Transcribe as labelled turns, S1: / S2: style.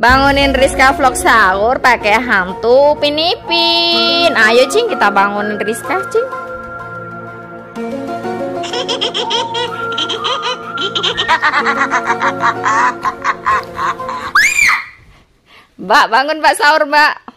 S1: Bangunin Rizka vlog sahur pakai hantu pinipin. Ayo Cing kita bangunin Rizka Cing. Mbak bangun Mbak sahur Mbak.